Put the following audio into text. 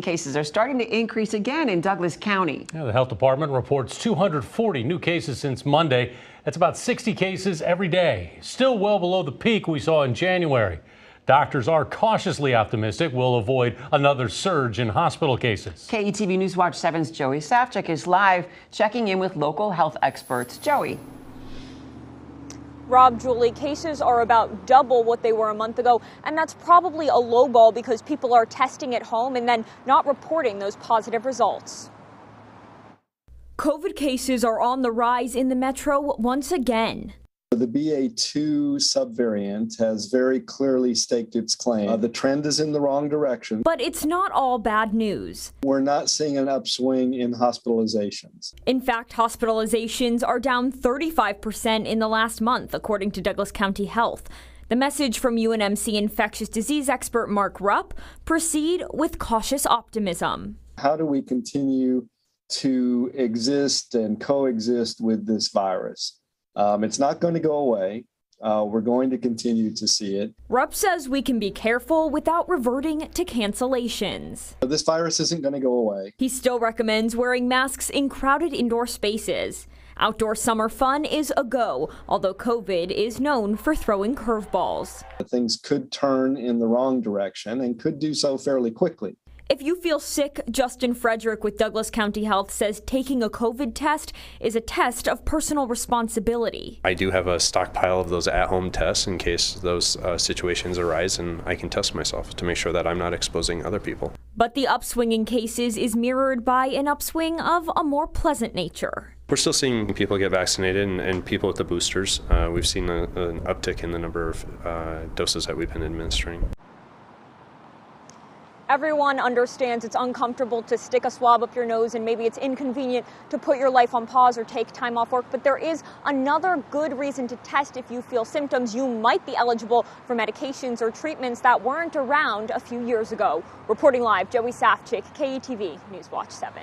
Cases are starting to increase again in Douglas County. Yeah, the health department reports 240 new cases since Monday. That's about 60 cases every day. Still well below the peak we saw in January. Doctors are cautiously optimistic we'll avoid another surge in hospital cases. KETV News Watch 7's Joey Safchik is live checking in with local health experts. Joey. Rob, Julie, cases are about double what they were a month ago, and that's probably a low ball because people are testing at home and then not reporting those positive results. COVID cases are on the rise in the metro once again. The BA2 subvariant has very clearly staked its claim. Uh, the trend is in the wrong direction. But it's not all bad news. We're not seeing an upswing in hospitalizations. In fact, hospitalizations are down 35% in the last month, according to Douglas County Health. The message from UNMC infectious disease expert Mark Rupp proceed with cautious optimism. How do we continue to exist and coexist with this virus? Um, it's not going to go away. Uh, we're going to continue to see it. Rupp says we can be careful without reverting to cancellations. This virus isn't going to go away. He still recommends wearing masks in crowded indoor spaces. Outdoor summer fun is a go, although COVID is known for throwing curveballs. Things could turn in the wrong direction and could do so fairly quickly. If you feel sick, Justin Frederick with Douglas County Health says taking a COVID test is a test of personal responsibility. I do have a stockpile of those at home tests in case those uh, situations arise, and I can test myself to make sure that I'm not exposing other people. But the upswing in cases is mirrored by an upswing of a more pleasant nature. We're still seeing people get vaccinated and, and people with the boosters. Uh, we've seen a, an uptick in the number of uh, doses that we've been administering. Everyone understands it's uncomfortable to stick a swab up your nose and maybe it's inconvenient to put your life on pause or take time off work, but there is another good reason to test if you feel symptoms. You might be eligible for medications or treatments that weren't around a few years ago. Reporting live, Joey Safchik, KETV News Watch 7.